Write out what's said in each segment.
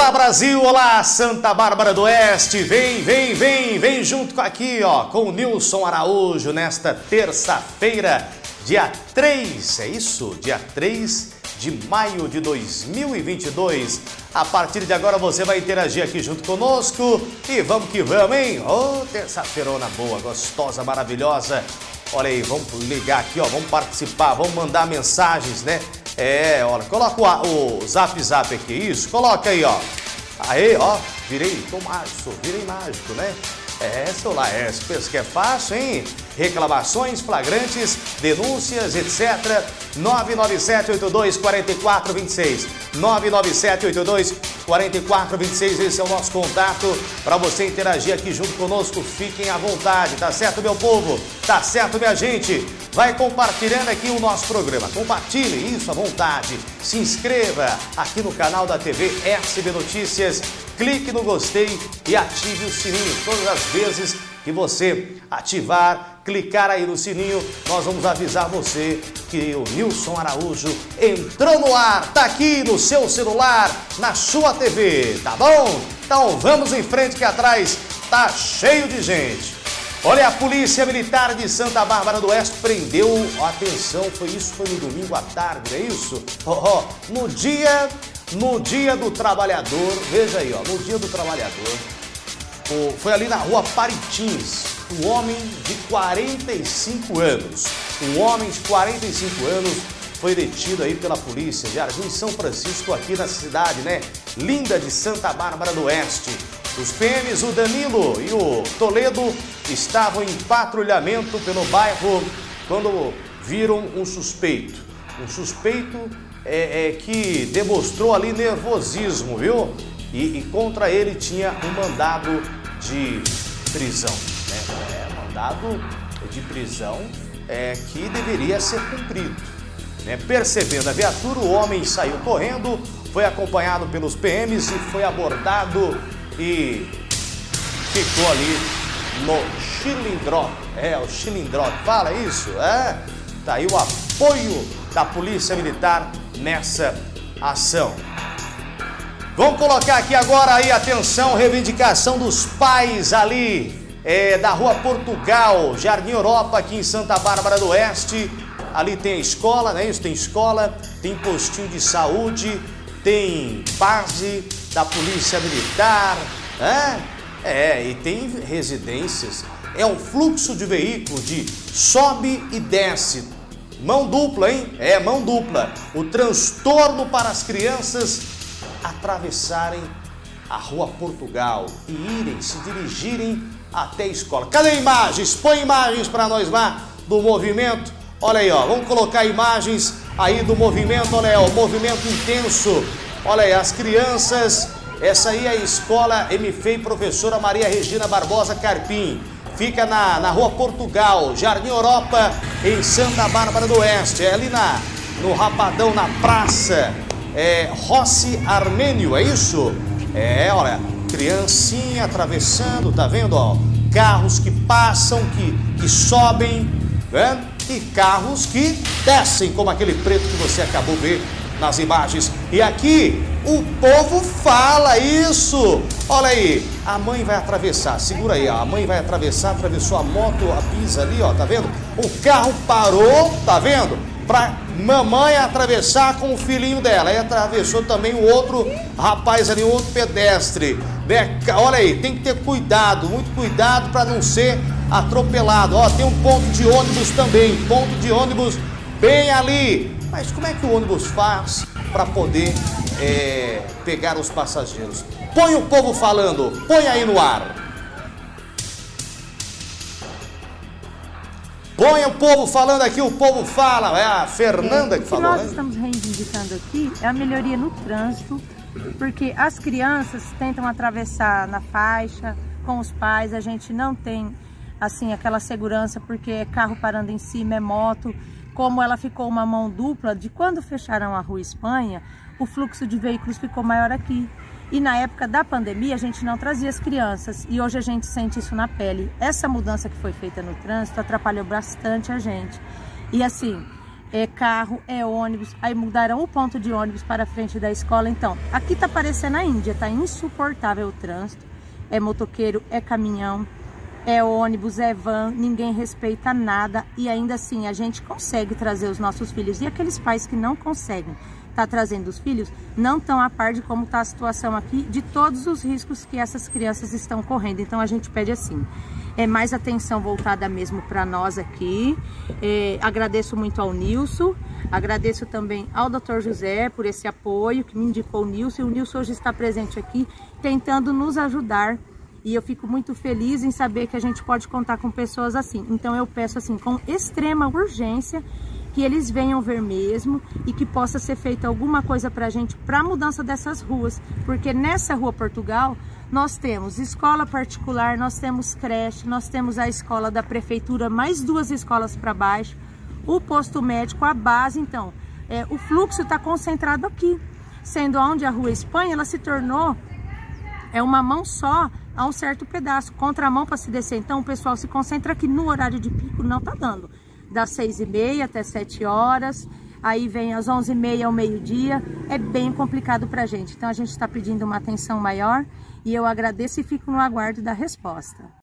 Olá Brasil, olá Santa Bárbara do Oeste, vem, vem, vem, vem junto aqui, ó, com o Nilson Araújo nesta terça-feira, dia 3, é isso? Dia 3 de maio de 2022. A partir de agora você vai interagir aqui junto conosco e vamos que vamos, hein? Ô, oh, terça-feirona boa, gostosa, maravilhosa. Olha aí, vamos ligar aqui, ó, vamos participar, vamos mandar mensagens, né? É, olha, coloca o, o zap zap aqui, isso, coloca aí, ó. Aí, ó, virei, tô mágico, virei mágico, né? É, é, você pensa que é fácil, hein? Reclamações, flagrantes, denúncias, etc. 997-82-4426. 997-82-4426, esse é o nosso contato para você interagir aqui junto conosco. Fiquem à vontade, tá certo, meu povo? Tá certo, minha gente? Vai compartilhando aqui o nosso programa. Compartilhe isso à vontade. Se inscreva aqui no canal da TV SB Notícias clique no gostei e ative o sininho. Todas as vezes que você ativar, clicar aí no sininho, nós vamos avisar você que o Nilson Araújo entrou no ar, tá aqui no seu celular, na sua TV, tá bom? Então vamos em frente que atrás tá cheio de gente. Olha, a Polícia Militar de Santa Bárbara do Oeste prendeu, atenção, foi isso, foi no domingo à tarde, é isso? Oh, oh, no dia no Dia do Trabalhador, veja aí, ó, no Dia do Trabalhador, foi ali na rua Paritins, um homem de 45 anos, um homem de 45 anos foi detido aí pela polícia, Jardim São Francisco, aqui na cidade, né? Linda de Santa Bárbara do Oeste. Os PMs, o Danilo e o Toledo, estavam em patrulhamento pelo bairro quando viram um suspeito. Um suspeito é, é, que demonstrou ali nervosismo, viu? E, e, contra ele tinha um mandado de prisão. Né? É, mandado de prisão é, que deveria ser cumprido. Né? Percebendo a viatura, o homem saiu correndo, foi acompanhado pelos PMs e foi abordado e ficou ali no chilindró. É, o chilindró. Fala isso, é? Tá aí o apoio da Polícia Militar nessa ação. Vamos colocar aqui agora aí, atenção, reivindicação dos pais ali é, da Rua Portugal, Jardim Europa, aqui em Santa Bárbara do Oeste. Ali tem a escola, né? Isso tem escola, tem postinho de saúde, tem base da Polícia Militar, né? É, e tem residências. É um fluxo de veículo de sobe e desce Mão dupla, hein? É, mão dupla. O transtorno para as crianças atravessarem a rua Portugal e irem, se dirigirem até a escola. Cadê imagens? Põe imagens para nós lá do movimento. Olha aí, ó. Vamos colocar imagens aí do movimento. Olha aí, ó, movimento intenso. Olha aí, as crianças. Essa aí é a escola MFEI Professora Maria Regina Barbosa Carpim. Fica na, na rua Portugal, Jardim Europa, em Santa Bárbara do Oeste. É ali na, no Rapadão, na praça. É Rossi Armênio, é isso? É, olha, criancinha atravessando, tá vendo? Ó, carros que passam, que, que sobem, né? E carros que descem, como aquele preto que você acabou de ver nas imagens. E aqui o povo fala isso. Olha aí, a mãe vai atravessar, segura aí, a mãe vai atravessar, atravessou a moto, a pisa ali, ó, tá vendo? O carro parou, tá vendo? Pra mamãe atravessar com o filhinho dela. Aí atravessou também o outro rapaz ali, o outro pedestre. Né? Olha aí, tem que ter cuidado, muito cuidado para não ser atropelado. Ó, tem um ponto de ônibus também, ponto de ônibus bem ali. Mas como é que o ônibus faz para poder é, pegar os passageiros? Põe o povo falando, põe aí no ar. Põe o povo falando aqui, o povo fala. É a Fernanda que falou. O que nós estamos reivindicando aqui é a melhoria no trânsito, porque as crianças tentam atravessar na faixa com os pais, a gente não tem assim aquela segurança porque é carro parando em cima, é moto como ela ficou uma mão dupla, de quando fecharam a Rua Espanha, o fluxo de veículos ficou maior aqui. E na época da pandemia a gente não trazia as crianças e hoje a gente sente isso na pele. Essa mudança que foi feita no trânsito atrapalhou bastante a gente. E assim, é carro, é ônibus, aí mudaram o ponto de ônibus para frente da escola. Então, aqui tá parecendo a Índia, tá insuportável o trânsito. É motoqueiro, é caminhão, é ônibus, é van, ninguém respeita nada e ainda assim a gente consegue trazer os nossos filhos. E aqueles pais que não conseguem estar tá trazendo os filhos, não estão a par de como está a situação aqui, de todos os riscos que essas crianças estão correndo. Então a gente pede assim, é mais atenção voltada mesmo para nós aqui. É, agradeço muito ao Nilson, agradeço também ao Dr. José por esse apoio que me indicou o Nilson. E o Nilson hoje está presente aqui tentando nos ajudar e eu fico muito feliz em saber que a gente pode contar com pessoas assim. Então eu peço assim, com extrema urgência, que eles venham ver mesmo e que possa ser feita alguma coisa para a gente para a mudança dessas ruas, porque nessa rua Portugal nós temos escola particular, nós temos creche, nós temos a escola da prefeitura, mais duas escolas para baixo, o posto médico, a base, então. É, o fluxo está concentrado aqui, sendo onde a rua Espanha ela se tornou é uma mão só a um certo pedaço, contramão para se descer. Então o pessoal se concentra aqui no horário de pico, não tá dando das seis e meia até sete horas, aí vem às onze e meia ao meio-dia, é bem complicado para a gente. Então a gente está pedindo uma atenção maior e eu agradeço e fico no aguardo da resposta.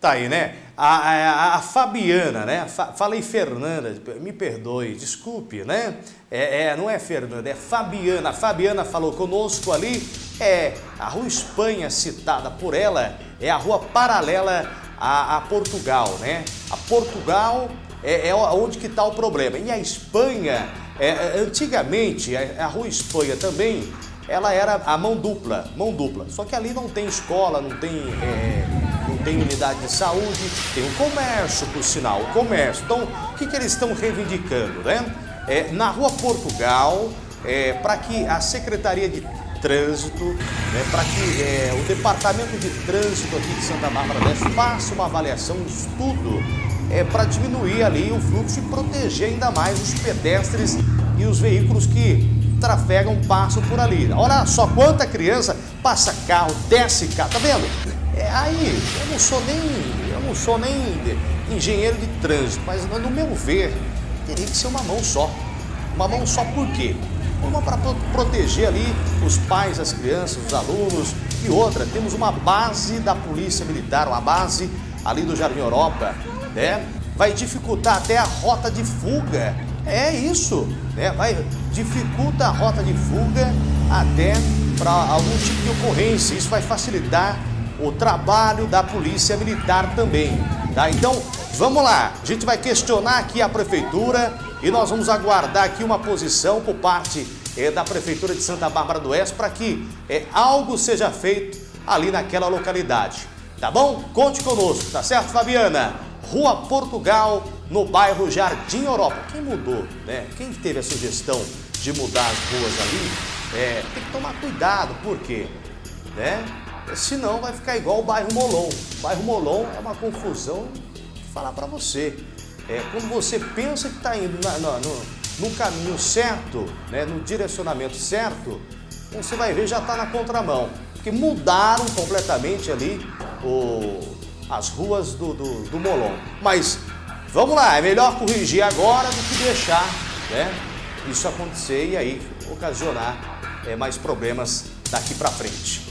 Tá aí, né? A, a, a Fabiana, né? Fa, falei Fernanda, me perdoe, desculpe, né? É, é, não é Fernanda, é Fabiana. A Fabiana falou conosco ali, é a Rua Espanha citada por ela, é a rua paralela a, a Portugal, né? A Portugal é, é onde que está o problema. E a Espanha, é, é, antigamente, a, a Rua Espanha também, ela era a mão dupla, mão dupla. Só que ali não tem escola, não tem, é, não tem unidade de saúde, tem o comércio, por sinal, o comércio. Então, o que, que eles estão reivindicando, né? É, na Rua Portugal, é, para que a Secretaria de Trânsito, né, para que é, o Departamento de Trânsito aqui de Santa Bárbara Leste faça uma avaliação, um estudo é, para diminuir ali o fluxo e proteger ainda mais os pedestres e os veículos que trafegam, passam por ali. Olha só quanta criança passa carro, desce carro, tá vendo? É, aí, eu não sou nem, eu não sou nem engenheiro de trânsito, mas no meu ver, teria que ser uma mão só. Uma mão só por quê? Uma para proteger ali os pais, as crianças, os alunos e outra, temos uma base da Polícia Militar, uma base ali do Jardim Europa, né? Vai dificultar até a rota de fuga. É isso, né? Vai dificulta a rota de fuga até para algum tipo de ocorrência. Isso vai facilitar o trabalho da Polícia Militar também, tá? Então, vamos lá. A gente vai questionar aqui a prefeitura e nós vamos aguardar aqui uma posição por parte é, da Prefeitura de Santa Bárbara do Oeste para que é, algo seja feito ali naquela localidade. Tá bom? Conte conosco, tá certo, Fabiana? Rua Portugal, no bairro Jardim Europa. Quem mudou, né? Quem teve a sugestão de mudar as ruas ali, é, tem que tomar cuidado, por quê? Né? Senão vai ficar igual o bairro Molon. O bairro Molon é uma confusão de falar para você. É, quando você pensa que está indo na, na, no, no caminho certo, né, no direcionamento certo, você vai ver já está na contramão. Porque mudaram completamente ali o, as ruas do, do, do Molon. Mas vamos lá, é melhor corrigir agora do que deixar né, isso acontecer e aí ocasionar é, mais problemas daqui para frente.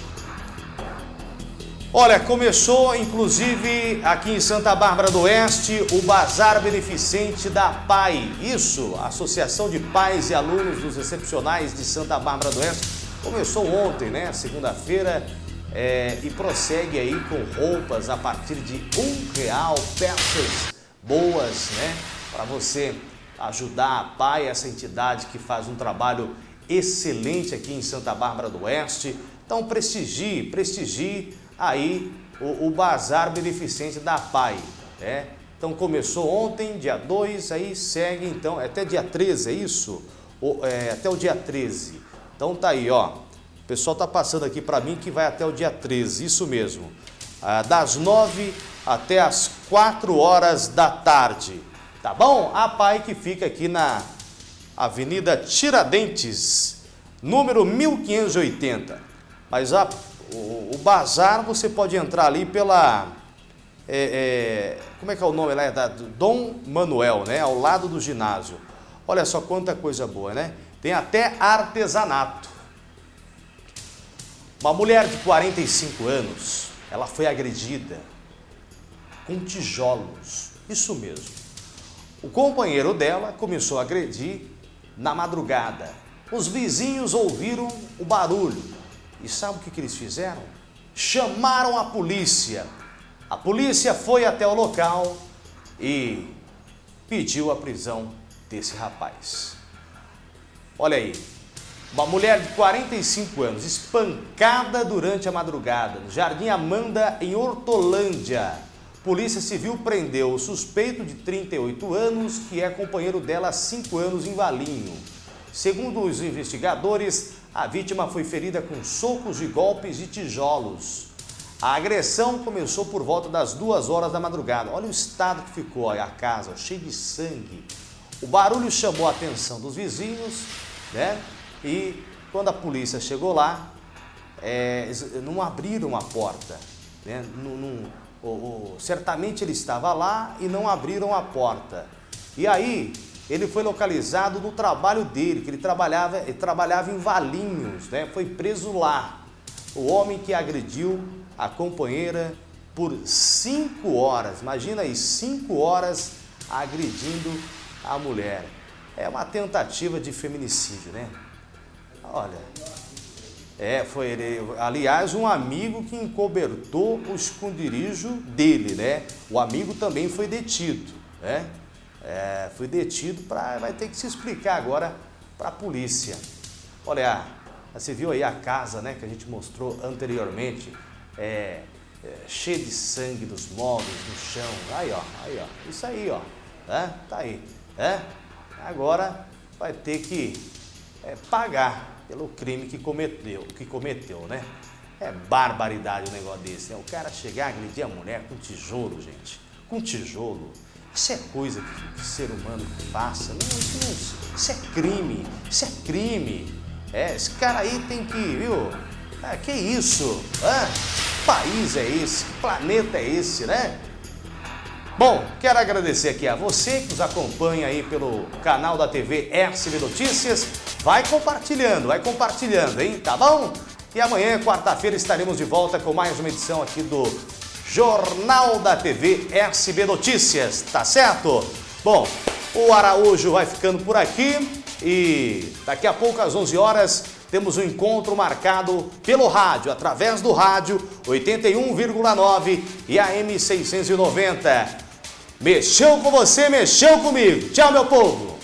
Olha, começou inclusive aqui em Santa Bárbara do Oeste o Bazar Beneficente da PAI. Isso, Associação de Pais e Alunos dos Excepcionais de Santa Bárbara do Oeste. Começou ontem, né? Segunda-feira, é, e prossegue aí com roupas a partir de um real, peças boas, né? Para você ajudar a PAI, essa entidade que faz um trabalho excelente aqui em Santa Bárbara do Oeste. Então prestigie, prestigie aí o, o Bazar Beneficente da PAI, né? Então começou ontem, dia 2, aí segue então, é até dia 13, é isso? O, é, até o dia 13. Então tá aí, ó pessoal está passando aqui para mim que vai até o dia 13, isso mesmo. Ah, das 9 até as 4 horas da tarde. Tá bom? A PAI que fica aqui na Avenida Tiradentes, número 1580. Mas a, o, o bazar você pode entrar ali pela. É, é, como é que é o nome lá? É da Dom Manuel, né? Ao lado do ginásio. Olha só quanta coisa boa, né? Tem até artesanato. Uma mulher de 45 anos, ela foi agredida com tijolos. Isso mesmo. O companheiro dela começou a agredir na madrugada. Os vizinhos ouviram o barulho. E sabe o que, que eles fizeram? Chamaram a polícia. A polícia foi até o local e pediu a prisão desse rapaz. Olha aí, uma mulher de 45 anos espancada durante a madrugada no Jardim Amanda, em Hortolândia. Polícia Civil prendeu o suspeito de 38 anos, que é companheiro dela há 5 anos em Valinho. Segundo os investigadores, a vítima foi ferida com socos e golpes de tijolos. A agressão começou por volta das duas horas da madrugada. Olha o estado que ficou a casa, cheio de sangue. O barulho chamou a atenção dos vizinhos, né? E quando a polícia chegou lá, é, não abriram a porta. Né? O, o, certamente ele estava lá e não abriram a porta. E aí ele foi localizado no trabalho dele, que ele trabalhava, ele trabalhava em Valinhos, né? foi preso lá. O homem que agrediu a companheira por cinco horas, imagina aí, cinco horas agredindo a mulher. É uma tentativa de feminicídio, né? Olha, é, foi ele, aliás, um amigo que encobertou o esconderijo dele, né? O amigo também foi detido, né? É, foi detido para vai ter que se explicar agora para a polícia. Olha, você viu aí a casa, né, que a gente mostrou anteriormente, é, é cheia de sangue dos móveis, no chão. Aí, ó, aí, ó, isso aí, ó, é, tá aí, é? Agora vai ter que é, pagar pelo crime que cometeu, que cometeu, né? É barbaridade um negócio desse, né? O cara chegar a agredir a mulher com tijolo, gente. Com tijolo. Isso é coisa que, que ser humano faça. Não, isso, não, isso é crime. Isso é crime. É, esse cara aí tem que, viu? Ah, que isso? Que país é esse? Que planeta é esse, né? Bom, quero agradecer aqui a você que nos acompanha aí pelo canal da TV SB Notícias. Vai compartilhando, vai compartilhando, hein? Tá bom? E amanhã, quarta-feira, estaremos de volta com mais uma edição aqui do Jornal da TV SB Notícias, tá certo? Bom, o Araújo vai ficando por aqui e daqui a pouco, às 11 horas, temos um encontro marcado pelo rádio, através do rádio 81,9 e AM 690. Mexeu com você, mexeu comigo. Tchau, meu povo!